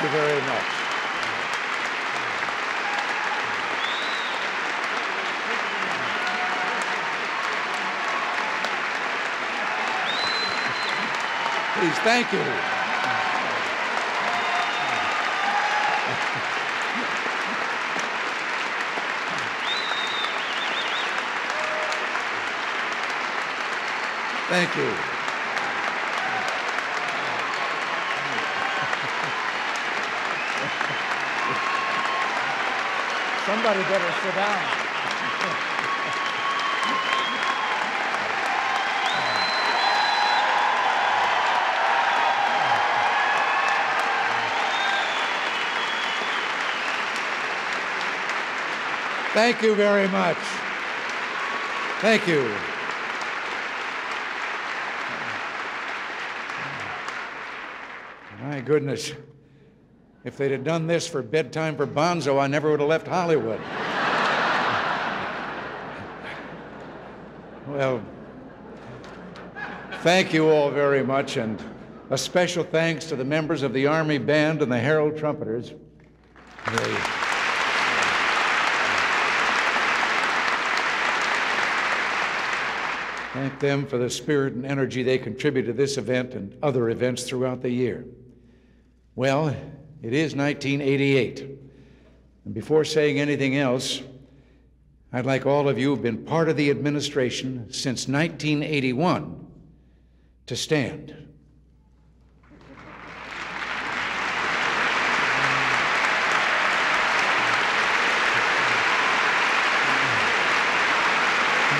Thank you very much. Please, thank you. Thank you. Somebody better sit down. Thank you very much. Thank you. My goodness. If they'd have done this for bedtime for Bonzo, I never would have left Hollywood. well, thank you all very much, and a special thanks to the members of the Army Band and the Herald Trumpeters. They- Thank them for the spirit and energy they contribute to this event and other events throughout the year. Well, it is 1988. And before saying anything else, I'd like all of you who've been part of the administration since 1981 to stand.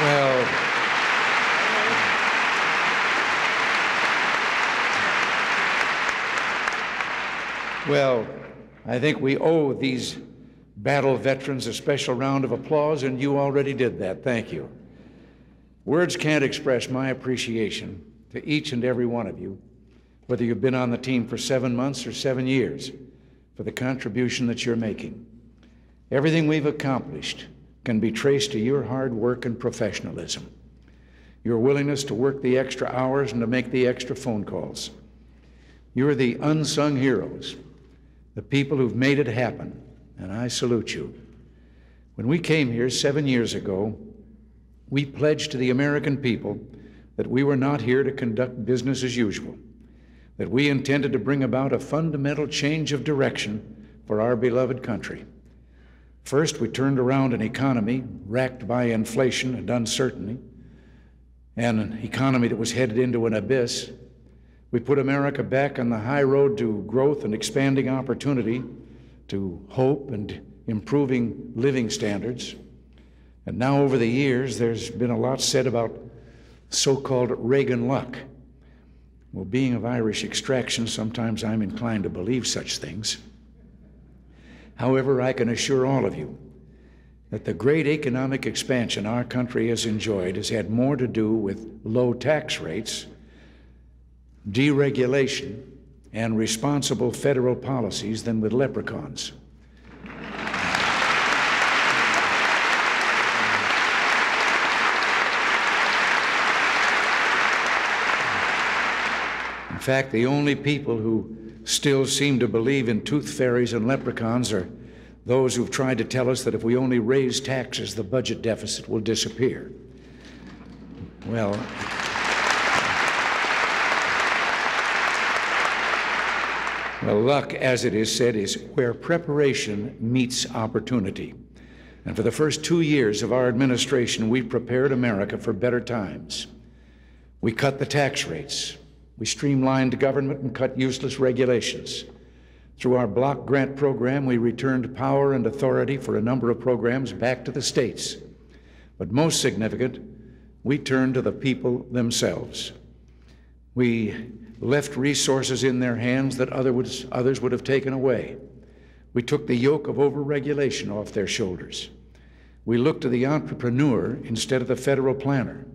Well, Well, I think we owe these battle veterans a special round of applause, and you already did that. Thank you. Words can't express my appreciation to each and every one of you, whether you've been on the team for seven months or seven years, for the contribution that you're making. Everything we've accomplished can be traced to your hard work and professionalism, your willingness to work the extra hours and to make the extra phone calls. You're the unsung heroes, the people who've made it happen, and I salute you. When we came here seven years ago, we pledged to the American people that we were not here to conduct business as usual, that we intended to bring about a fundamental change of direction for our beloved country. First, we turned around an economy racked by inflation and uncertainty, and an economy that was headed into an abyss. We put America back on the high road to growth and expanding opportunity, to hope and improving living standards. And now, over the years, there's been a lot said about so called Reagan luck. Well, being of Irish extraction, sometimes I'm inclined to believe such things. However, I can assure all of you that the great economic expansion our country has enjoyed has had more to do with low tax rates, deregulation, and responsible federal policies than with leprechauns. In fact, the only people who still seem to believe in tooth fairies and leprechauns are those who've tried to tell us that if we only raise taxes, the budget deficit will disappear. Well, well, luck, as it is said, is where preparation meets opportunity. And for the first two years of our administration, we prepared America for better times. We cut the tax rates. We streamlined government and cut useless regulations. Through our block grant program, we returned power and authority for a number of programs back to the states. But most significant, we turned to the people themselves. We left resources in their hands that others would have taken away. We took the yoke of overregulation off their shoulders. We looked to the entrepreneur instead of the federal planner,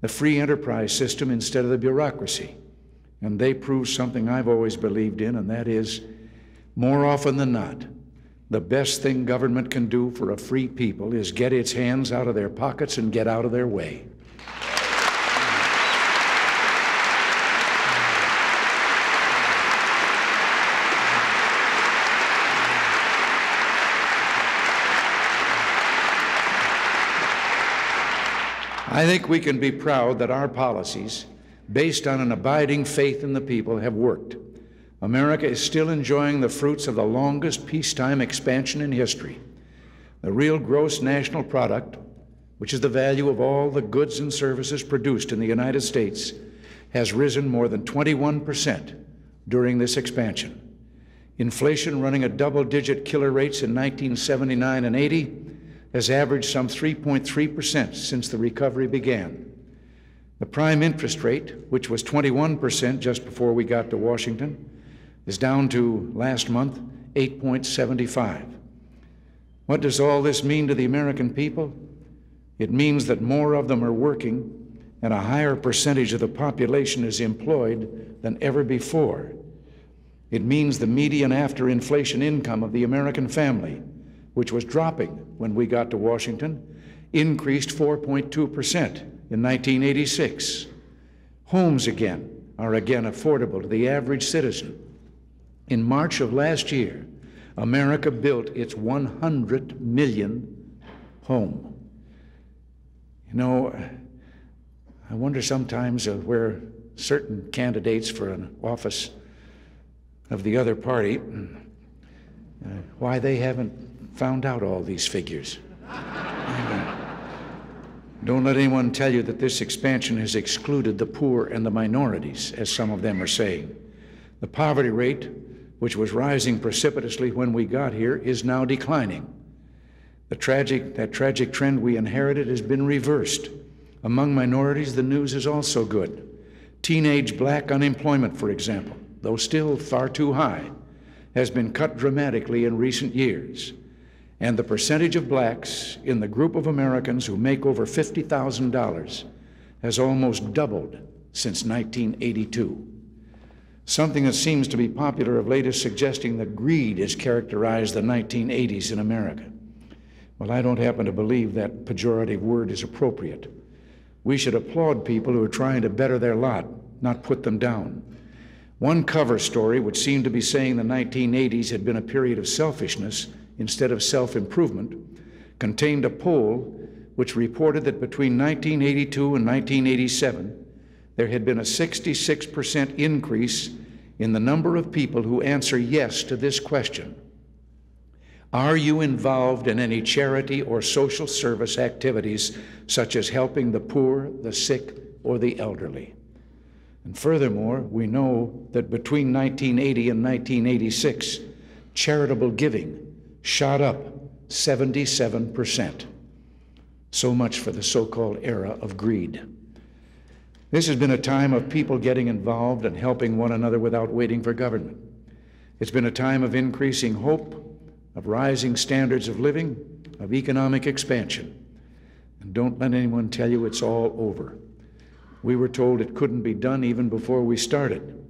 the free enterprise system instead of the bureaucracy. And they proved something I've always believed in, and that is more often than not, the best thing government can do for a free people is get its hands out of their pockets and get out of their way. I think we can be proud that our policies, based on an abiding faith in the people, have worked. America is still enjoying the fruits of the longest peacetime expansion in history. The real gross national product, which is the value of all the goods and services produced in the United States, has risen more than 21% during this expansion. Inflation running at double digit killer rates in 1979 and 80 has averaged some 3.3% since the recovery began. The prime interest rate, which was 21% just before we got to Washington, is down to last month 8.75. What does all this mean to the American people? It means that more of them are working and a higher percentage of the population is employed than ever before. It means the median after inflation income of the American family which was dropping when we got to Washington, increased 4.2% in 1986. Homes again are again affordable to the average citizen. In March of last year, America built its 100 million home. You know, I wonder sometimes where certain candidates for an office of the other party, uh, why they haven't found out all these figures. Don't let anyone tell you that this expansion has excluded the poor and the minorities, as some of them are saying. The poverty rate, which was rising precipitously when we got here, is now declining. The tragic, that tragic trend we inherited has been reversed. Among minorities, the news is also good. Teenage black unemployment, for example, though still far too high, has been cut dramatically in recent years and the percentage of blacks in the group of Americans who make over $50,000 has almost doubled since 1982. Something that seems to be popular of late is suggesting that greed has characterized the 1980s in America. Well, I don't happen to believe that pejorative word is appropriate. We should applaud people who are trying to better their lot, not put them down. One cover story, which seemed to be saying the 1980s had been a period of selfishness, instead of self improvement, contained a poll which reported that between 1982 and 1987, there had been a 66% increase in the number of people who answer yes to this question Are you involved in any charity or social service activities such as helping the poor, the sick, or the elderly? And furthermore, we know that between 1980 and 1986, charitable giving shot up 77%. So much for the so called era of greed. This has been a time of people getting involved and helping one another without waiting for government. It's been a time of increasing hope, of rising standards of living, of economic expansion. And don't let anyone tell you it's all over. We were told it couldn't be done even before we started.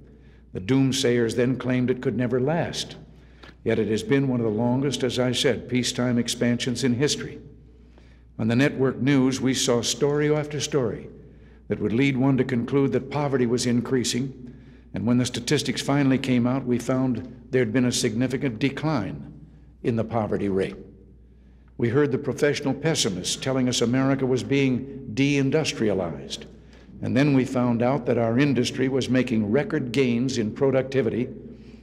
The doomsayers then claimed it could never last. Yet it has been one of the longest, as I said, peacetime expansions in history. On the network news, we saw story after story that would lead one to conclude that poverty was increasing And when the statistics finally came out, we found there'd been a significant decline in the poverty rate. We heard the professional pessimists telling us America was being deindustrialized. And then we found out that our industry was making record gains in productivity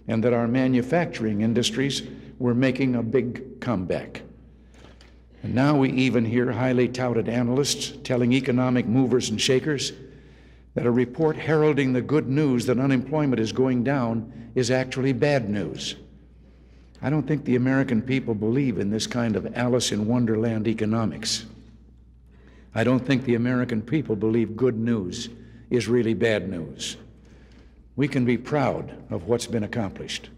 and that our manufacturing industries were making a big comeback. And now we even hear highly touted analysts telling economic movers and shakers that a report heralding the good news that unemployment is going down is actually bad news. I don't think the American people believe in this kind of Alice in Wonderland economics. I don't think the American people believe good news is really bad news. We can be proud of what's been accomplished.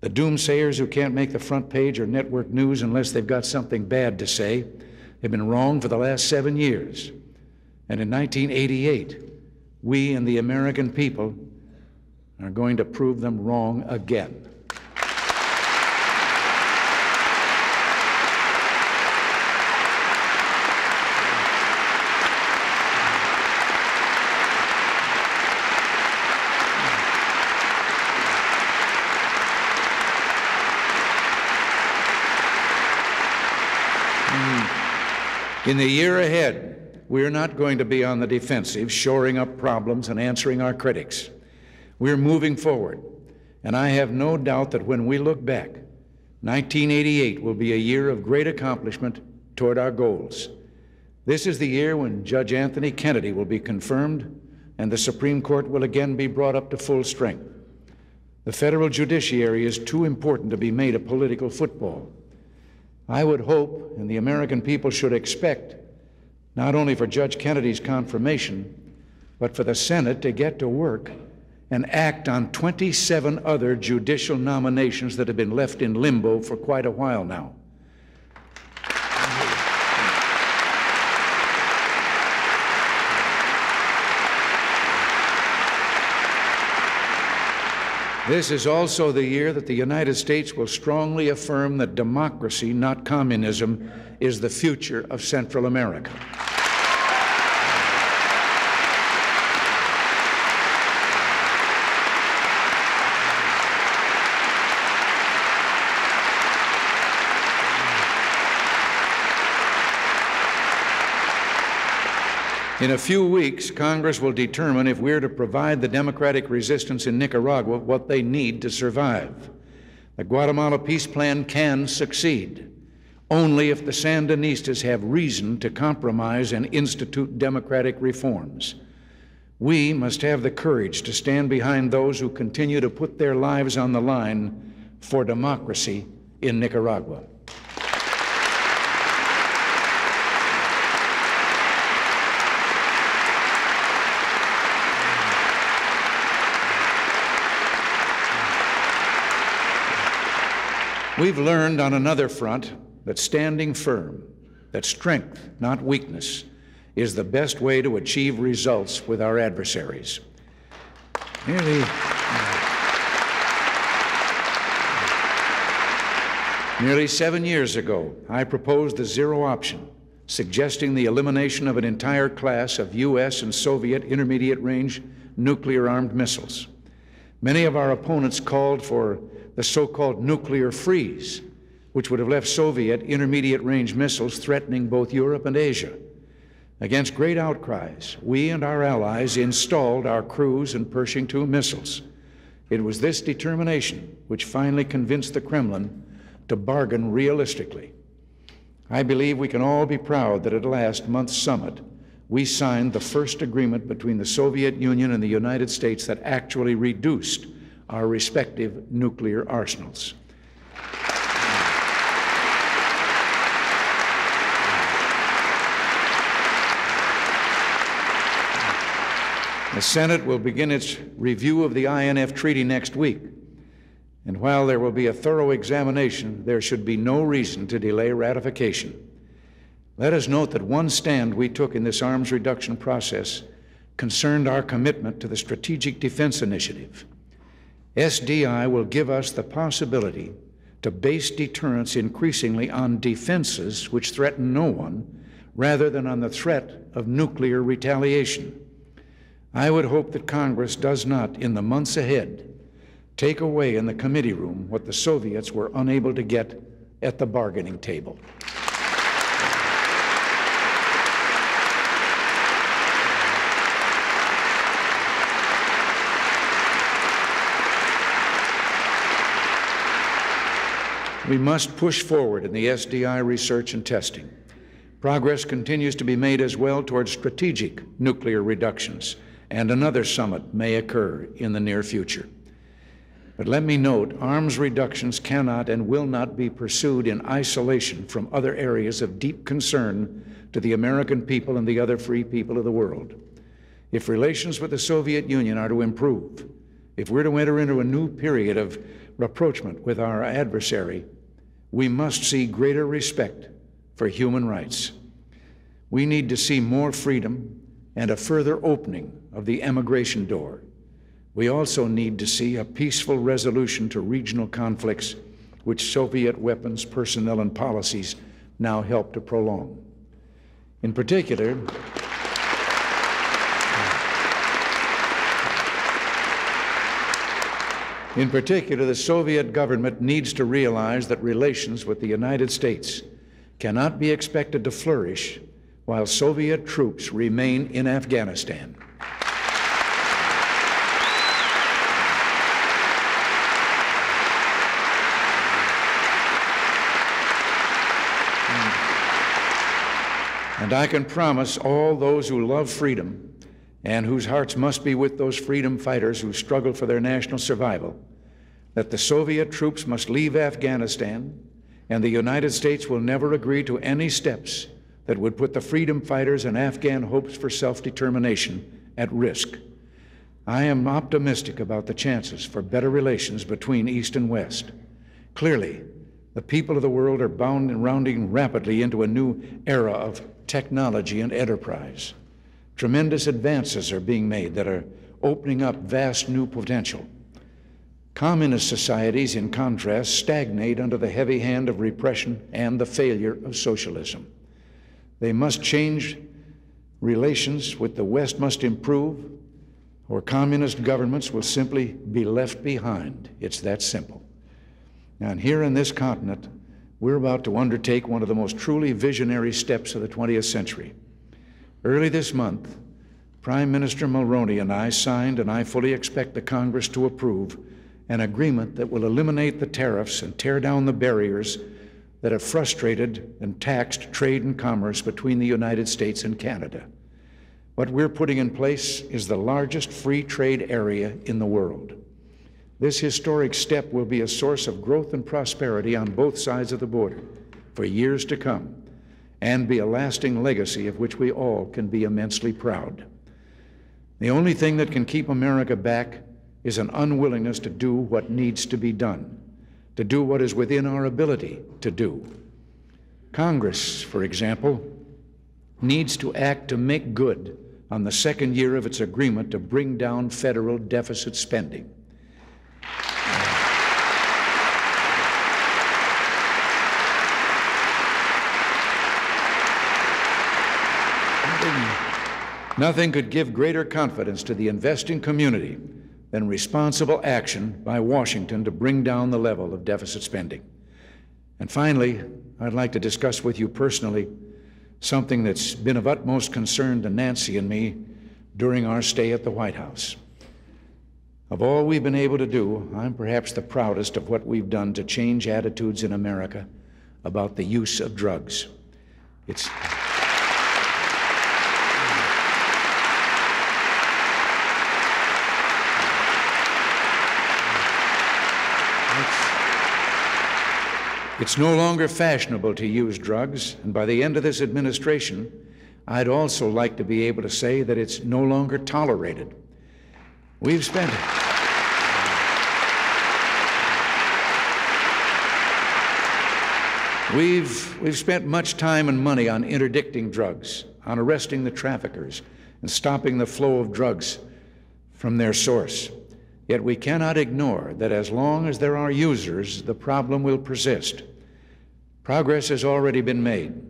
The doomsayers who can't make the front page or network news unless they've got something bad to say have been wrong for the last seven years. And in 1988, we and the American people are going to prove them wrong again. In the year ahead, we're not going to be on the defensive, shoring up problems and answering our critics. We're moving forward. And I have no doubt that when we look back, 1988 will be a year of great accomplishment toward our goals. This is the year when Judge Anthony Kennedy will be confirmed and the Supreme Court will again be brought up to full strength. The federal judiciary is too important to be made a political football. I would hope, and the American people should expect, not only for Judge Kennedy's confirmation, but for the Senate to get to work and act on 27 other judicial nominations that have been left in limbo for quite a while now. This is also the year that the United States will strongly affirm that democracy, not communism, is the future of Central America. In a few weeks, Congress will determine if we're to provide the democratic resistance in Nicaragua what they need to survive. The Guatemala peace plan can succeed only if the Sandinistas have reason to compromise and institute democratic reforms. We must have the courage to stand behind those who continue to put their lives on the line for democracy in Nicaragua. We've learned on another front that standing firm, that strength, not weakness, is the best way to achieve results with our adversaries. Nearly, nearly seven years ago, I proposed the zero option, suggesting the elimination of an entire class of U.S. and Soviet intermediate range nuclear armed missiles. Many of our opponents called for the so called nuclear freeze, which would have left Soviet intermediate range missiles threatening both Europe and Asia. Against great outcries, we and our allies installed our cruise and Pershing II missiles. It was this determination which finally convinced the Kremlin to bargain realistically. I believe we can all be proud that at last month's summit, we signed the first agreement between the Soviet Union and the United States that actually reduced our respective nuclear arsenals. The Senate will begin its review of the INF Treaty next week. And while there will be a thorough examination, there should be no reason to delay ratification. Let us note that one stand we took in this arms reduction process concerned our commitment to the Strategic Defense Initiative. SDI will give us the possibility to base deterrence increasingly on defenses which threaten no one rather than on the threat of nuclear retaliation. I would hope that Congress does not, in the months ahead, take away in the committee room what the Soviets were unable to get at the bargaining table. We must push forward in the SDI research and testing. Progress continues to be made as well towards strategic nuclear reductions, and another summit may occur in the near future. But let me note arms reductions cannot and will not be pursued in isolation from other areas of deep concern to the American people and the other free people of the world. If relations with the Soviet Union are to improve, if we're to enter into a new period of rapprochement with our adversary, we must see greater respect for human rights. We need to see more freedom and a further opening of the emigration door. We also need to see a peaceful resolution to regional conflicts which Soviet weapons, personnel, and policies now help to prolong. In particular, In particular, the Soviet government needs to realize that relations with the United States cannot be expected to flourish while Soviet troops remain in Afghanistan. And I can promise all those who love freedom and whose hearts must be with those freedom fighters who struggle for their national survival, that the Soviet troops must leave Afghanistan, and the United States will never agree to any steps that would put the freedom fighters and Afghan hopes for self determination at risk. I am optimistic about the chances for better relations between East and West. Clearly, the people of the world are bound and rounding rapidly into a new era of technology and enterprise. Tremendous advances are being made that are opening up vast new potential. Communist societies, in contrast, stagnate under the heavy hand of repression and the failure of socialism. They must change relations with the West must improve, or communist governments will simply be left behind. It's that simple. And here in this continent, we're about to undertake one of the most truly visionary steps of the 20th century. Early this month, Prime Minister Mulroney and I signed, and I fully expect the Congress to approve, an agreement that will eliminate the tariffs and tear down the barriers that have frustrated and taxed trade and commerce between the United States and Canada. What we're putting in place is the largest free trade area in the world. This historic step will be a source of growth and prosperity on both sides of the border for years to come and be a lasting legacy of which we all can be immensely proud. The only thing that can keep America back is an unwillingness to do what needs to be done, to do what is within our ability to do. Congress, for example, needs to act to make good on the second year of its agreement to bring down federal deficit spending. Nothing could give greater confidence to the investing community than responsible action by Washington to bring down the level of deficit spending. And finally, I'd like to discuss with you personally something that's been of utmost concern to Nancy and me during our stay at the White House. Of all we've been able to do, I'm perhaps the proudest of what we've done to change attitudes in America about the use of drugs. It's It's no longer fashionable to use drugs, and by the end of this administration, I'd also like to be able to say that it's no longer tolerated. We've spent. We've, we've spent much time and money on interdicting drugs, on arresting the traffickers, and stopping the flow of drugs from their source. Yet we cannot ignore that as long as there are users, the problem will persist. Progress has already been made.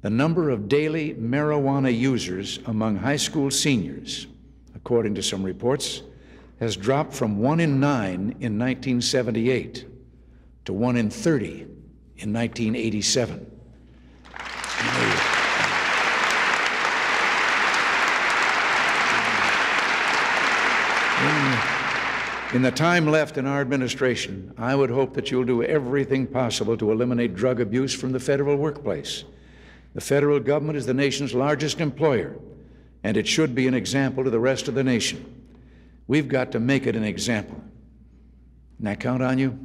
The number of daily marijuana users among high school seniors according to some reports, has dropped from 1 in 9 in 1978 to 1 in 30 in 1987. In, the time left in our administration, I would hope that you'll do everything possible to eliminate drug abuse from the federal workplace. The federal government is the nation's largest employer, and it should be an example to the rest of the nation. We've got to make it an example. Can I count on you?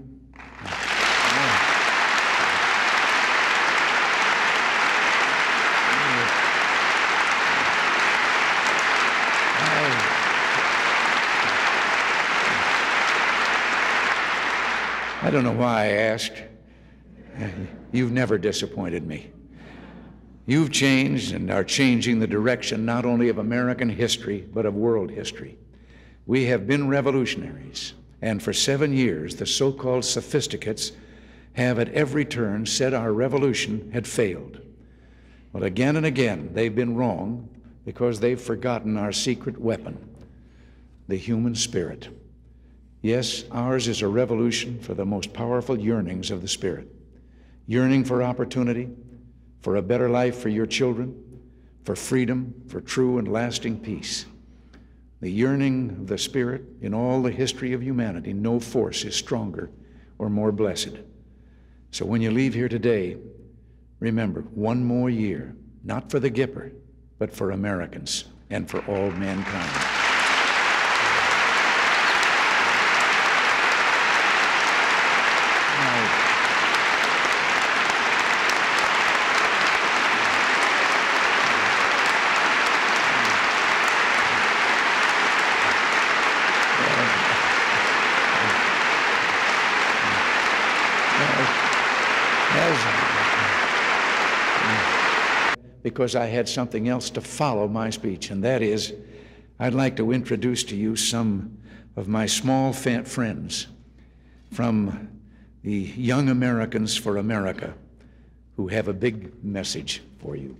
I don't know why I asked. You've never disappointed me. You've changed and are changing the direction not only of American history, but of world history. We have been revolutionaries, and for seven years, the so called sophisticates have at every turn said our revolution had failed. But again and again, they've been wrong because they've forgotten our secret weapon, the human spirit. Yes, ours is a revolution for the most powerful yearnings of the Spirit yearning for opportunity, for a better life for your children, for freedom, for true and lasting peace. The yearning of the Spirit in all the history of humanity, no force is stronger or more blessed. So when you leave here today, remember one more year, not for the Gipper, but for Americans and for all mankind. Because I had something else to follow my speech, and that is I'd like to introduce to you some of my small friends from the Young Americans for America who have a big message for you.